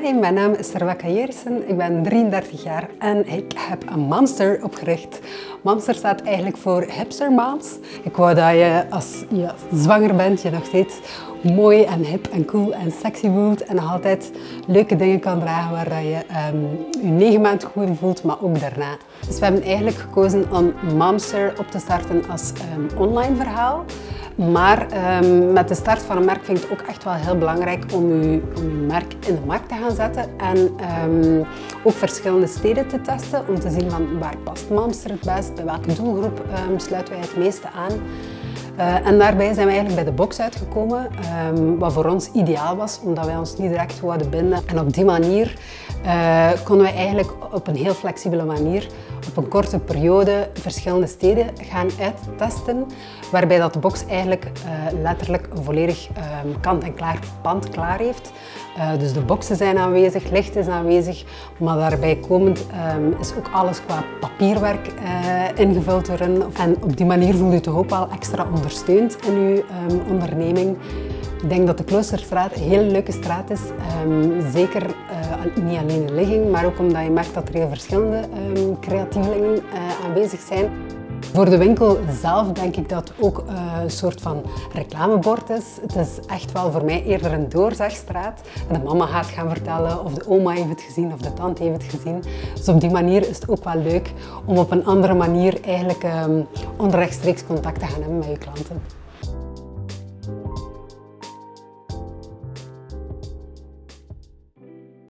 Hi, mijn naam is Rebecca Jerissen. Ik ben 33 jaar en ik heb een Mamster opgericht. Mamster staat eigenlijk voor Hipster Moms. Ik wou dat je als je zwanger bent, je nog steeds mooi en hip en cool en sexy voelt en nog altijd leuke dingen kan dragen waar je um, je negen maanden goed voelt, maar ook daarna. Dus we hebben eigenlijk gekozen om Mamster op te starten als um, online verhaal. Maar um, met de start van een merk vind ik het ook echt wel heel belangrijk om je, merk in de markt te gaan zetten. En um, ook verschillende steden te testen om te zien van waar past Mamster het best, bij welke doelgroep um, sluiten wij het meeste aan. Uh, en daarbij zijn we eigenlijk bij de box uitgekomen, um, wat voor ons ideaal was, omdat wij ons niet direct wilden binden. En op die manier uh, konden we eigenlijk op een heel flexibele manier op een korte periode verschillende steden gaan uittesten, waarbij dat de box eigenlijk uh, letterlijk volledig um, kant-en-klaar pand klaar heeft. Uh, dus de boxen zijn aanwezig, licht is aanwezig, maar daarbij komend um, is ook alles qua papierwerk uh, ingevuld door hen. En op die manier voelt u toch ook wel extra ondersteund in uw um, onderneming. Ik denk dat de Kloosterstraat een hele leuke straat is. Um, zeker uh, niet alleen de ligging, maar ook omdat je merkt dat er heel verschillende creatievelingen aanwezig zijn. Voor de winkel zelf denk ik dat ook uh, een soort van reclamebord is. Het is echt wel voor mij eerder een doorzegstraat. De mama gaat gaan vertellen of de oma heeft het gezien of de tante heeft het gezien. Dus op die manier is het ook wel leuk om op een andere manier eigenlijk um, onrechtstreeks contact te gaan hebben met je klanten.